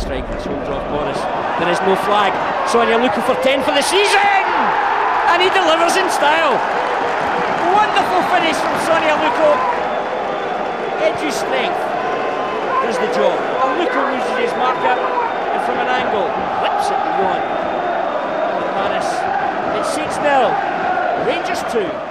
strike. It's shoulder off Morris. There is no flag. Sonia looking for 10 for the season! And he delivers in style. Wonderful finish from Sone Aluko. Edgy strength does the job. And Luko loses his marker. And from an angle, whips it beyond. Manis. It's 6 0. Rangers 2.